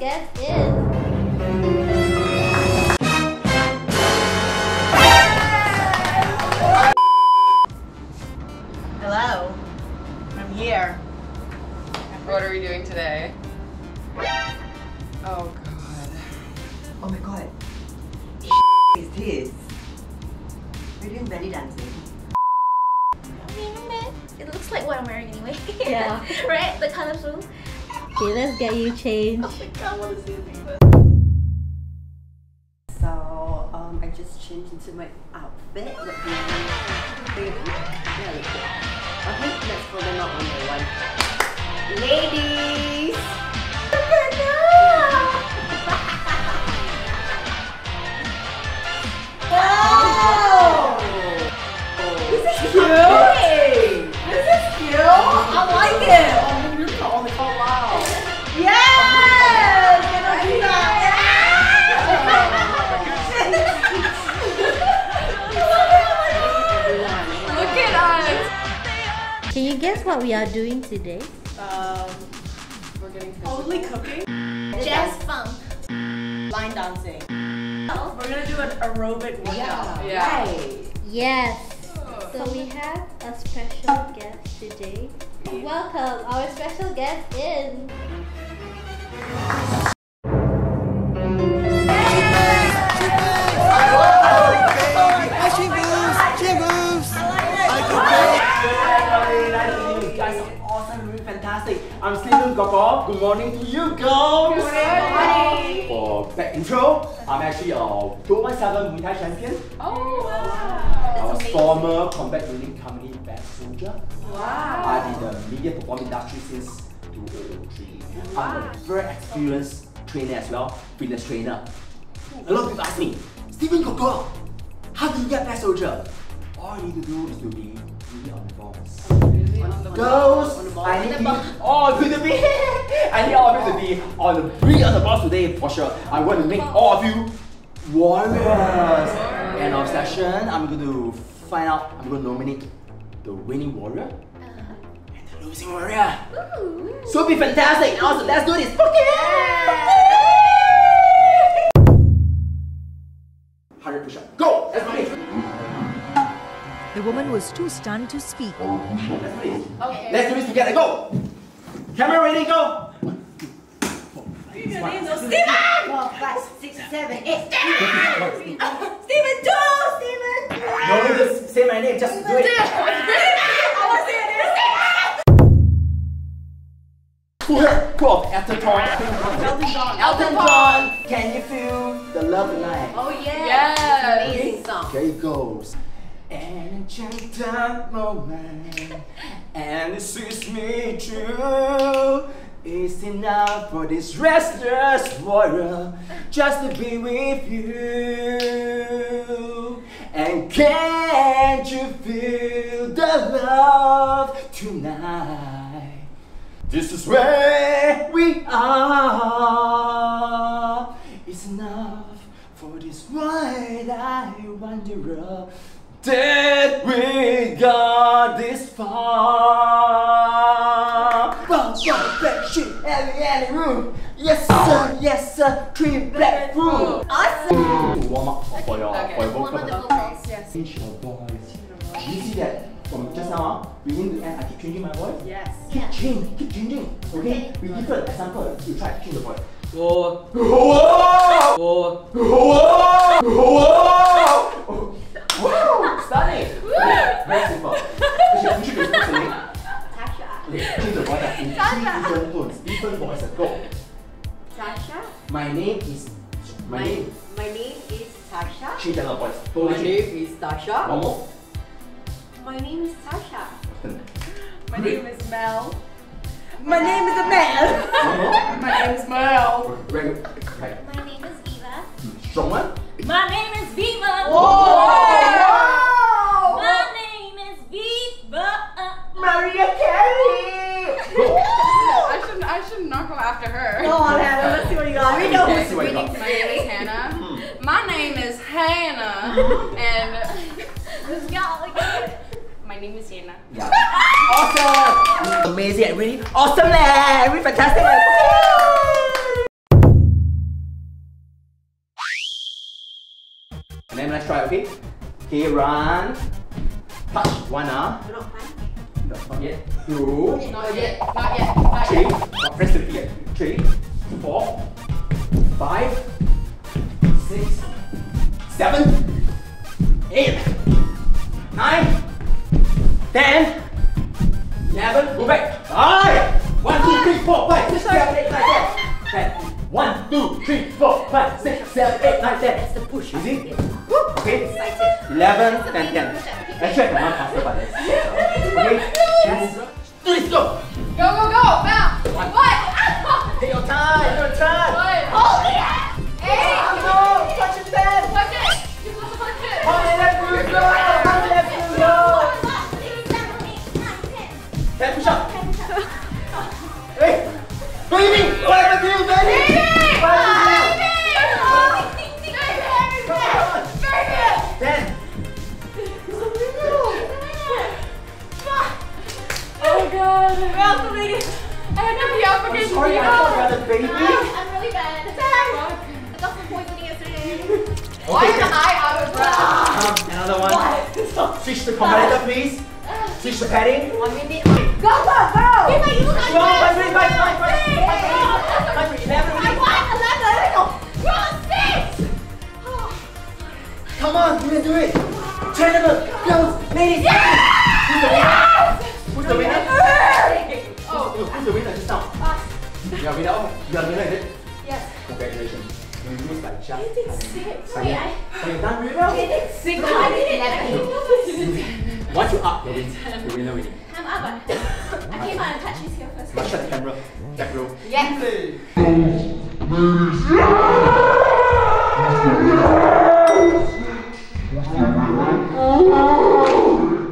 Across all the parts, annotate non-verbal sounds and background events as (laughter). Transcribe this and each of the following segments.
guest is. Hello. I'm here. What are we doing today? Oh god. Oh my god. is this? We're doing belly dancing. It looks like what I'm wearing anyway. Yeah. (laughs) right? The color too. Okay, let's get you changed. I want to see it. So, um, I just changed into my outfit. Can you guess what we are doing today? Um, We're getting probably cooking. Jazz funk. Line dancing. We're gonna do an aerobic workout. Yeah. Right. Yes. So we have a special guest today. Welcome, our special guest is. Kor Kor. Good morning to you girls. Good morning. For back intro, I'm actually a 217 Muay Thai champion. Oh I was former combat training company best soldier. Wow. I've been in the media performance industry since 2003. I'm a very experienced trainer as well, fitness trainer. A lot of people ask me, Steven Kor Kor, how do you get best soldier? All you need to do is to be really on the balls. Girls, I need you all of you to be. (laughs) I need all of you to be on the really on the balls today for sure. I want to make all of you warriors. End of session, I'm going to find out. I'm going to nominate the winning warrior uh-huh. and the losing warrior. So be fantastic and awesome. Let's do this. Okay. Hundred push-up. Go. Let's do this. The woman was too stunned to speak. Let's do this. Let's do this together. Go. Camera ready. Go. Four, five, six, seven, eight. Steven, do! Steven! No need to say my name. Just do it. Pull her. Pull off. Elton John. Elton John. Can you feel the love tonight? Oh yeah! Yes. Amazing song. There it goes. Enchanted moment, and it suits me true. It's enough for this restless warrior just to be with you. And can't you feel the love tonight? This is where we are. It's enough for this wide-eyed wanderer that we got this far. Bum, bum, black shit, every alley room. Yes sir, yes sir, three black room. Awesome! Warm up for your Okay. for your vocal. vocals, yes. Change your voice. Do you see that from just now? ah, Beginning to end, I keep changing my voice. Yes. Keep changing, keep changing. Okay? We different example. You try to change the voice. Whoa, Whoa! whoa. Whoa! Whoa! Wow! Tasha. The. Go. Tasha. My name is. My, My, name. my name is Tasha. Change the voice. My name is Tasha. One more. My name is Tasha. My name is Mel. My name is more. My name is Mel. Right. My name is Eva. Strong one. My name is Viva. get Kelly! I shouldn't. I should not go after her. Go on, Hannah. Let's see what you got. We know who's winning today. My name is Hannah. My name is Hannah, and this guy. My name is Hannah. Yeah. awesome. Amazing really awesome land. Really fantastic. and then let's try, okay? Okay, run. Touch one arm. Not yet. Two, Not yet. Not yet. Not three. yet. Not press the key. Three, four, five, six, seven, eight, nine, ten, eleven. Go back. Five. One, two, three, four, five, six, seven, eight, nine, ten. Ten. One, two, three, four, five, six, seven, eight, nine, ten. That's the push. Easy. Yeah. Okay. Excited. 11, 10, 10. Actually, I can run faster, but that's one. Switch please. Switch to padding. One minute. Go, go, go! Give my you Go, five, three, five, five, five, five, five, five, three, eleven, I already. want eleven! You're six! (sighs) Come on, you can do it. Gentlemen, girls, ladies. Who's the winner? Who's the winner? Oh. Who's who's the winner just now? Uh, you are winner. Oh, You are winner, is it? Yes. Congratulations. You lose by just. Six. Are you, are you done really well? Six. No, I did it. Once you up, um, you win. You winner winning. I'm up. I came out and touched his here first. Must shut the camera. Back row. Yes.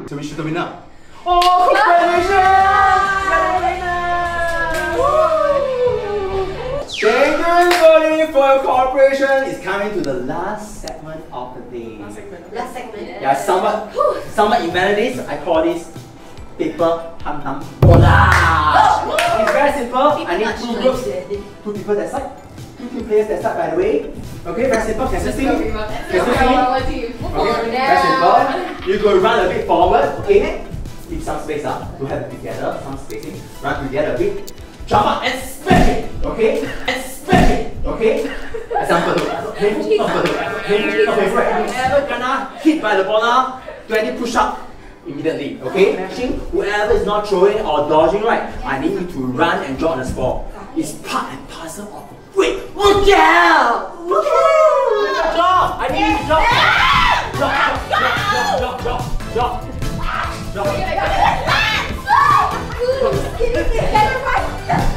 So we should the winner. Oh, congratulations! Thank you everybody for your cooperation. It's coming to the last segment of the day. Last segment. Yeah, somewhat, somewhat in melodies, I call this paper hum hum bola. Oh! It's very simple. I need two groups, two people that side, two players that side. By the way, okay, very simple. Can you see? Can you see? Okay, very simple. You go run a bit forward, okay? Keep some space up to have it together, some spacing. Run together a bit. Jump up and smash it, okay? And smash it, okay? Example, okay? Example, okay? Okay, right. Whoever gonna hit by the ball, 20 push up immediately, okay? Whoever is not throwing or dodging, right? I need you to run and drop on the spot. It's part and parcel of Wait, look out! Look out! Drop! I need you to drop! Drop, drop, drop, drop, drop, drop, drop.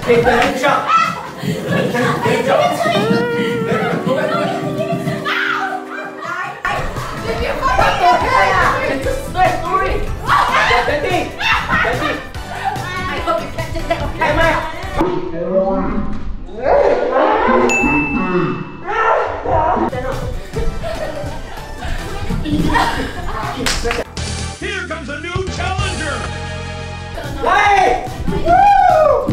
Okay, then jump. Here comes a new challenger! Hey! Woo!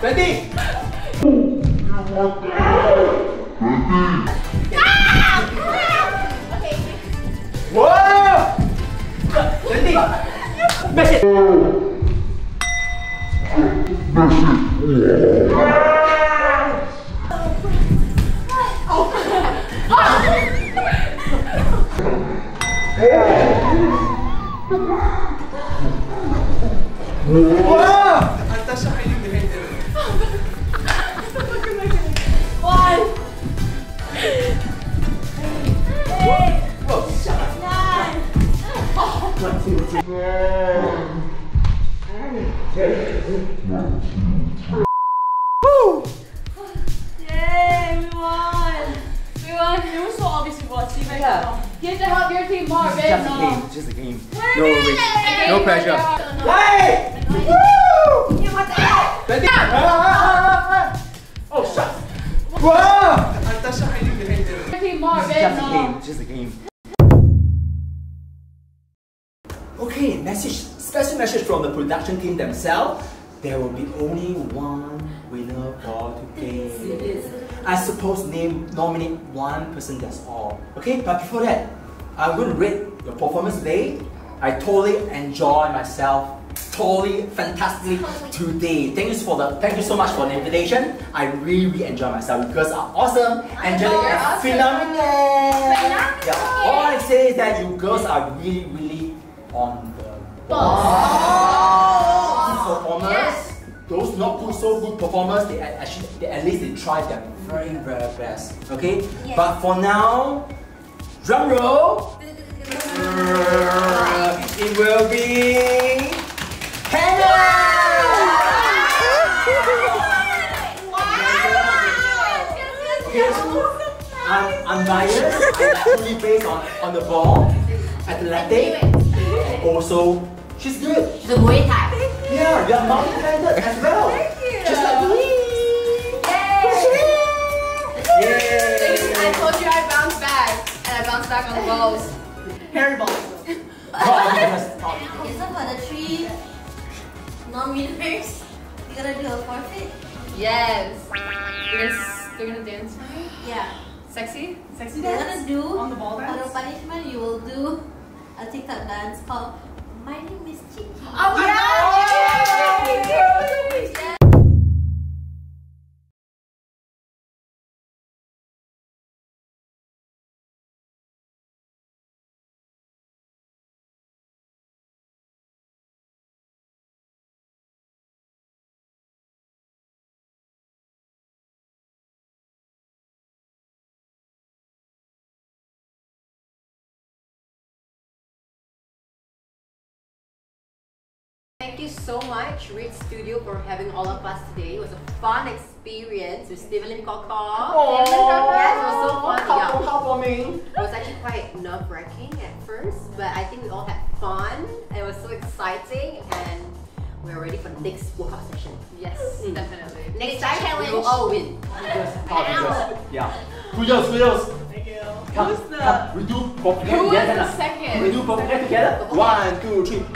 Bendy. Whoa! Bendy. Smash it. Whoa! One, two, three. Woo! We won. It was so obvious we won. See, right now. You have to help your team more, babe. Just a No. game, just a game. No worries. No pressure. No. Hey! Woo! Bendy! Ah, ah, ah. Oh, shut. Whoa! Your team more, This is babe. just a game, just a game. Message from the production team themselves. There will be only one winner for today. I suppose name nominate one person. That's all. Okay, but before that, I'm going to rate your performance today. I totally enjoy myself. Totally fantastic (laughs) today. Thank you for the thank you so much for the invitation. I really, really enjoy myself. You girls are awesome, angelic, and awesome. phenomenal. Yeah. All I say is that you girls are really, really on ball. Good performers. Yes. Those not good, so good performers, they actually, they, at least they try their very, very best. Okay. Yes. But for now, drum roll. It will be Hannah! I'm, I'm biased. I'm actually based on, on the ball, athletic, and also she's good. She's a Muay Thai. Yeah, you're multi-talented as well. Thank you. Just like me. Yay! Yay! I told you I bounced back, and I bounced back on the balls. Hairy balls. (laughs) Oh, yes. Okay, so for the three non-winners, you are gonna do a forfeit. Yes. They're gonna, they're gonna dance for me. Yeah. Sexy? Sexy dance? We're dance? gonna do On the ball for dance? the punishment. You will do a TikTok dance called "My Name Is Chicky." Oh my god! Yeah. Thank you so much, Reed Studio, for having all of us today. It was a fun experience with Steven Lim Kor Kor. Yes, it was so fun. How, Yeah. how for me? It was actually quite nerve wracking at first, but I think we all had fun. It was so exciting, and we're ready for the next workout session. Yes, hmm. definitely. Next time, we will all win. (laughs) Oh, Yeah. Kudos, kudos. Thank you. Come, Who's the- come. We do both Who was together. the second? We do both together. One, two, three.